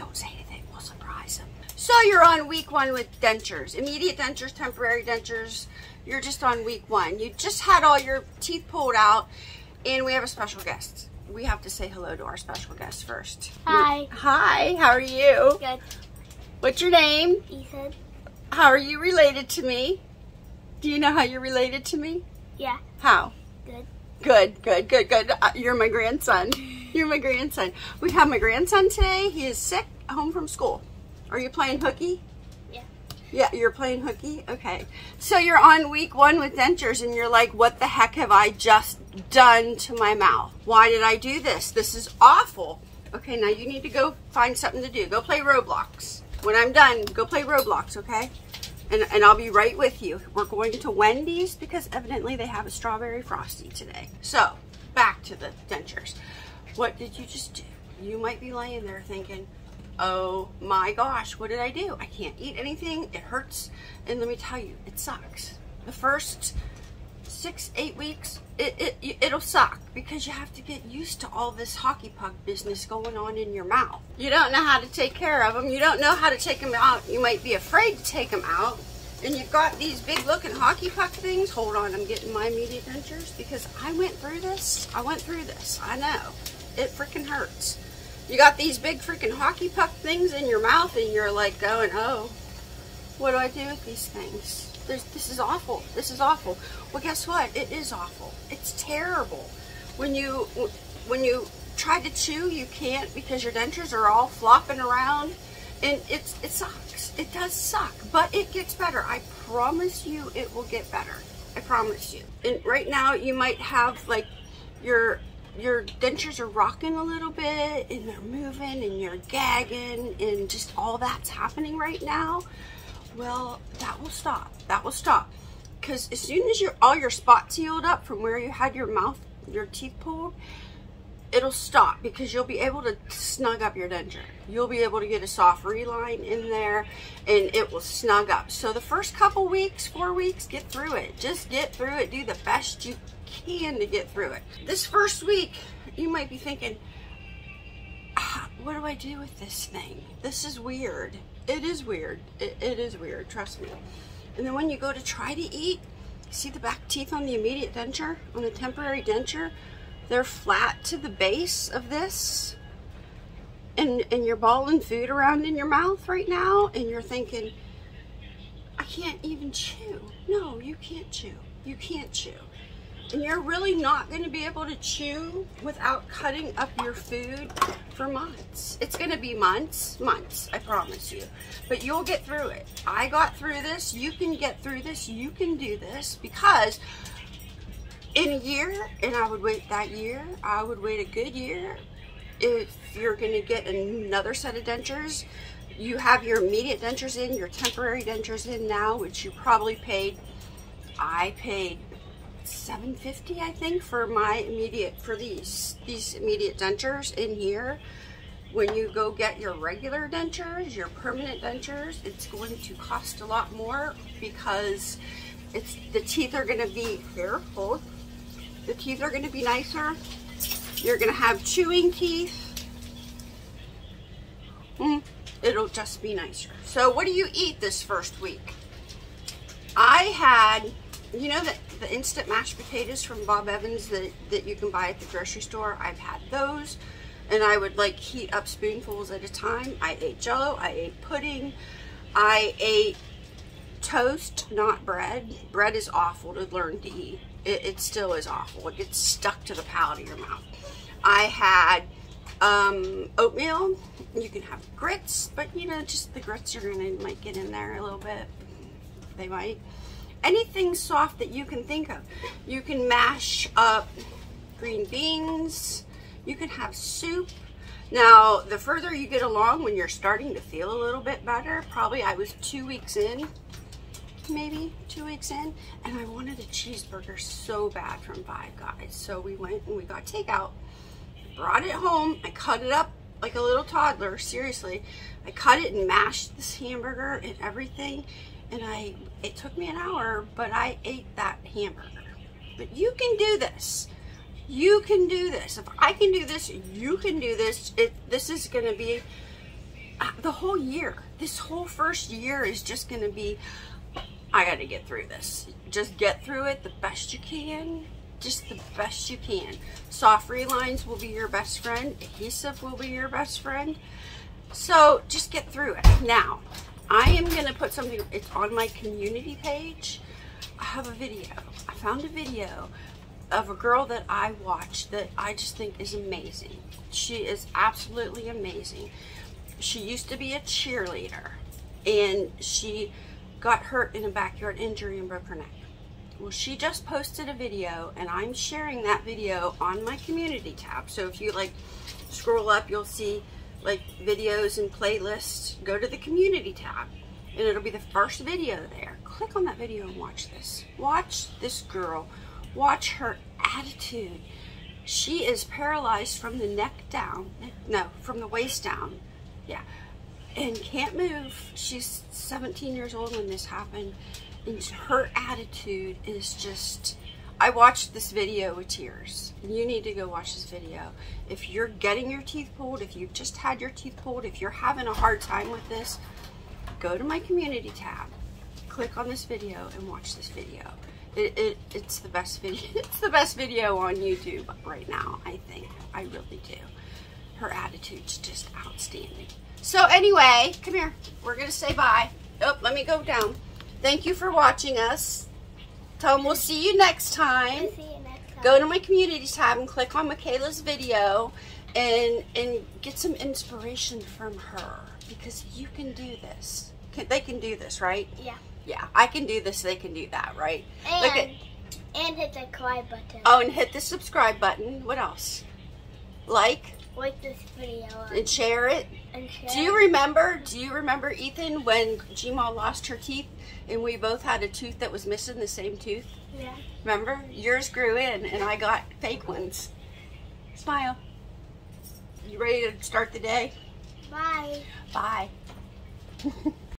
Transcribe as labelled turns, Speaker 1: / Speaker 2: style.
Speaker 1: Don't say anything. We'll surprise them. So you're on week one with dentures, immediate dentures, temporary dentures. You're just on week one. You just had all your teeth pulled out, and we have a special guest. We have to say hello to our special guest first.
Speaker 2: Hi.
Speaker 1: Hi, how are you?
Speaker 2: Good.
Speaker 1: What's your name?
Speaker 2: Ethan.
Speaker 1: How are you related to me? Do you know how you're related to me?
Speaker 2: Yeah.
Speaker 1: How?
Speaker 2: Good.
Speaker 1: Good, good, good, good. Uh, you're my grandson. You're my grandson. We have my grandson today. He is sick, home from school. Are you playing hooky?
Speaker 2: Yeah.
Speaker 1: Yeah, you're playing hooky? Okay. So you're on week one with dentures and you're like, what the heck have I just done to my mouth? Why did I do this? This is awful. Okay, now you need to go find something to do. Go play Roblox. When I'm done, go play Roblox, okay? And, and I'll be right with you. We're going to Wendy's because evidently they have a strawberry frosty today. So, back to the dentures. What did you just do? You might be laying there thinking, oh my gosh, what did I do? I can't eat anything. It hurts. And let me tell you, it sucks. The first six, eight weeks, it, it, it'll suck because you have to get used to all this hockey puck business going on in your mouth. You don't know how to take care of them. You don't know how to take them out. You might be afraid to take them out. And you've got these big looking hockey puck things. Hold on, I'm getting my immediate dentures because I went through this. I went through this. I know. It freaking hurts. You got these big freaking hockey puck things in your mouth and you're like going, oh, what do I do with these things? There's, this is awful. This is awful. Well, guess what? It is awful. It's terrible. When you when you try to chew, you can't because your dentures are all flopping around, and it's it sucks. It does suck, but it gets better. I promise you, it will get better. I promise you. And right now, you might have like your your dentures are rocking a little bit and they're moving and you're gagging and just all that's happening right now well, that will stop. That will stop. Because as soon as your all your spots healed up from where you had your mouth, your teeth pulled, it'll stop because you'll be able to snug up your denture. You'll be able to get a soft reline in there and it will snug up. So the first couple weeks, four weeks, get through it. Just get through it. Do the best you can to get through it. This first week, you might be thinking, ah, what do I do with this thing? This is weird it is weird. It, it is weird, trust me. And then when you go to try to eat, see the back teeth on the immediate denture, on the temporary denture, they're flat to the base of this. And, and you're balling food around in your mouth right now, and you're thinking, I can't even chew. No, you can't chew. You can't chew and you're really not going to be able to chew without cutting up your food for months. It's going to be months, months, I promise you. But you'll get through it. I got through this. You can get through this. You can do this because in a year, and I would wait that year, I would wait a good year. If you're going to get another set of dentures, you have your immediate dentures in, your temporary dentures in now, which you probably paid. I paid 750 I think for my immediate for these these immediate dentures in here. When you go get your regular dentures your permanent dentures it's going to cost a lot more because it's the teeth are going to be here hold the teeth are going to be nicer. You're going to have chewing teeth. Mm, it'll just be nicer. So what do you eat this first week? I had you know that the instant mashed potatoes from Bob Evans that, that you can buy at the grocery store? I've had those. And I would like heat up spoonfuls at a time. I ate jello. I ate pudding. I ate toast, not bread. Bread is awful to learn to eat. It, it still is awful. It gets stuck to the palate of your mouth. I had um, oatmeal. You can have grits, but you know, just the grits are gonna might get in there a little bit. They might anything soft that you can think of. You can mash up green beans. You can have soup. Now, the further you get along when you're starting to feel a little bit better, probably I was two weeks in, maybe two weeks in, and I wanted a cheeseburger so bad from Five Guys. So we went and we got takeout, brought it home, I cut it up like a little toddler, seriously. I cut it and mashed this hamburger and everything, and I it took me an hour but I ate that hamburger but you can do this you can do this if I can do this you can do this it this is gonna be uh, the whole year. This whole first year is just going to be, I got to get through this. Just get through it the best you can. Just the best you can. Soft relines will be your best friend. Adhesive will be your best friend. So just get through it. Now, I am going to put something, it's on my community page. I have a video. I found a video of a girl that I watch that I just think is amazing. She is absolutely amazing. She used to be a cheerleader and she got hurt in a backyard injury and broke her neck. Well, she just posted a video and I'm sharing that video on my community tab. So if you like scroll up, you'll see like videos and playlists. Go to the community tab and it'll be the first video there. Click on that video and watch this. Watch this girl Watch her attitude. She is paralyzed from the neck down. No, from the waist down. Yeah. And can't move. She's 17 years old when this happened. And her attitude is just... I watched this video with tears. You need to go watch this video. If you're getting your teeth pulled, if you've just had your teeth pulled, if you're having a hard time with this, go to my community tab, click on this video, and watch this video. It, it, it's the best video. It's the best video on YouTube right now, I think. I really do. Her attitude's just outstanding. So anyway, come here. We're to say bye. Oh, let me go down. Thank you for watching us. Tell them we'll see you next time.
Speaker 2: See you next time.
Speaker 1: Go to my community tab and click on Makayla's video and and get some inspiration from her because you can do this. Can, they can do this, right?
Speaker 2: Yeah.
Speaker 1: Yeah, I can do this, they can do that, right?
Speaker 2: And,
Speaker 1: Look at,
Speaker 2: and hit the subscribe button.
Speaker 1: oh, and hit the subscribe button. What else? Like
Speaker 2: Like this video
Speaker 1: and share it. Do you remember, do you remember, Ethan, when Gma lost her teeth and we both had a tooth that was missing the same tooth?
Speaker 2: Yeah.
Speaker 1: Remember? Yours grew in and I got fake ones. Smile. You ready to start the day?
Speaker 2: Bye.
Speaker 1: Bye.